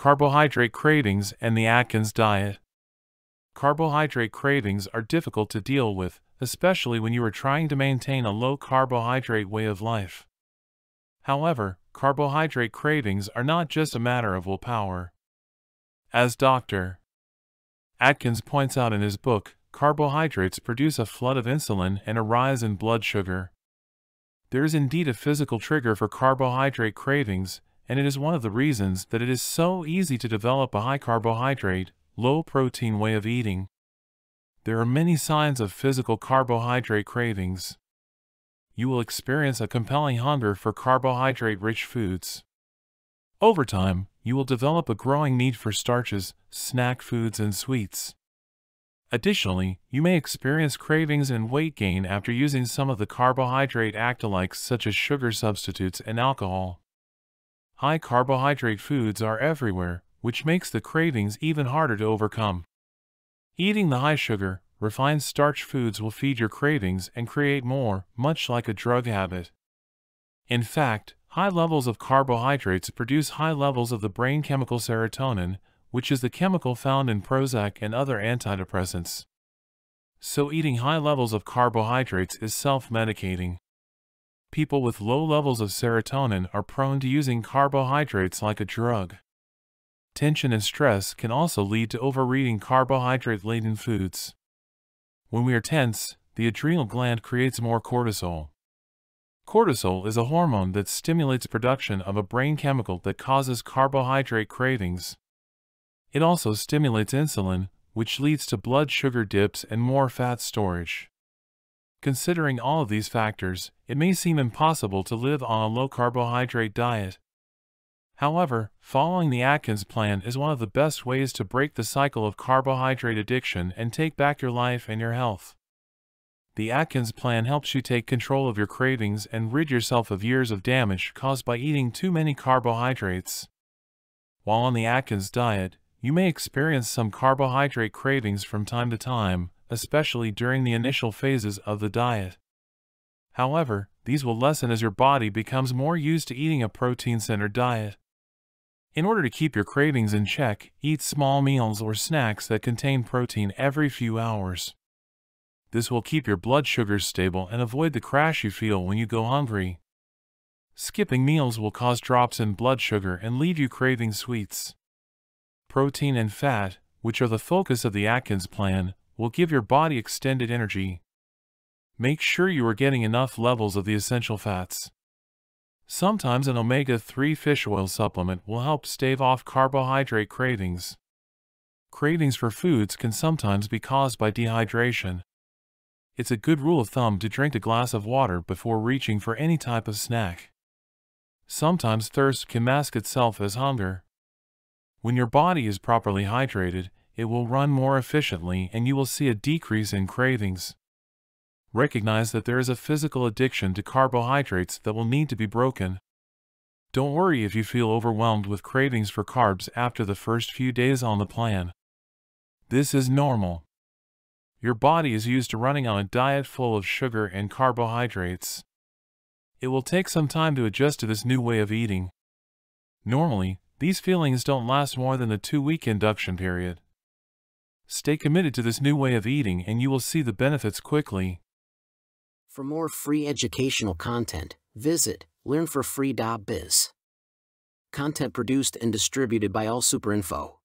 carbohydrate cravings, and the Atkins diet. Carbohydrate cravings are difficult to deal with, especially when you are trying to maintain a low carbohydrate way of life. However, carbohydrate cravings are not just a matter of willpower. As Dr. Atkins points out in his book, carbohydrates produce a flood of insulin and a rise in blood sugar. There is indeed a physical trigger for carbohydrate cravings, and it is one of the reasons that it is so easy to develop a high carbohydrate, low protein way of eating. There are many signs of physical carbohydrate cravings. You will experience a compelling hunger for carbohydrate rich foods. Over time, you will develop a growing need for starches, snack foods, and sweets. Additionally, you may experience cravings and weight gain after using some of the carbohydrate act-alikes such as sugar substitutes and alcohol. High carbohydrate foods are everywhere, which makes the cravings even harder to overcome. Eating the high sugar, refined starch foods will feed your cravings and create more, much like a drug habit. In fact, high levels of carbohydrates produce high levels of the brain chemical serotonin, which is the chemical found in Prozac and other antidepressants. So eating high levels of carbohydrates is self-medicating. People with low levels of serotonin are prone to using carbohydrates like a drug. Tension and stress can also lead to overeating carbohydrate-laden foods. When we are tense, the adrenal gland creates more cortisol. Cortisol is a hormone that stimulates production of a brain chemical that causes carbohydrate cravings. It also stimulates insulin, which leads to blood sugar dips and more fat storage. Considering all of these factors, it may seem impossible to live on a low carbohydrate diet. However, following the Atkins plan is one of the best ways to break the cycle of carbohydrate addiction and take back your life and your health. The Atkins plan helps you take control of your cravings and rid yourself of years of damage caused by eating too many carbohydrates. While on the Atkins diet, you may experience some carbohydrate cravings from time to time, especially during the initial phases of the diet. However, these will lessen as your body becomes more used to eating a protein-centered diet. In order to keep your cravings in check, eat small meals or snacks that contain protein every few hours. This will keep your blood sugars stable and avoid the crash you feel when you go hungry. Skipping meals will cause drops in blood sugar and leave you craving sweets protein, and fat, which are the focus of the Atkins plan, will give your body extended energy. Make sure you are getting enough levels of the essential fats. Sometimes an omega-3 fish oil supplement will help stave off carbohydrate cravings. Cravings for foods can sometimes be caused by dehydration. It's a good rule of thumb to drink a glass of water before reaching for any type of snack. Sometimes thirst can mask itself as hunger. When your body is properly hydrated, it will run more efficiently and you will see a decrease in cravings. Recognize that there is a physical addiction to carbohydrates that will need to be broken. Don't worry if you feel overwhelmed with cravings for carbs after the first few days on the plan. This is normal. Your body is used to running on a diet full of sugar and carbohydrates. It will take some time to adjust to this new way of eating. Normally, these feelings don't last more than the two-week induction period. Stay committed to this new way of eating and you will see the benefits quickly. For more free educational content, visit learnforfree.biz. Content produced and distributed by AllSuperInfo.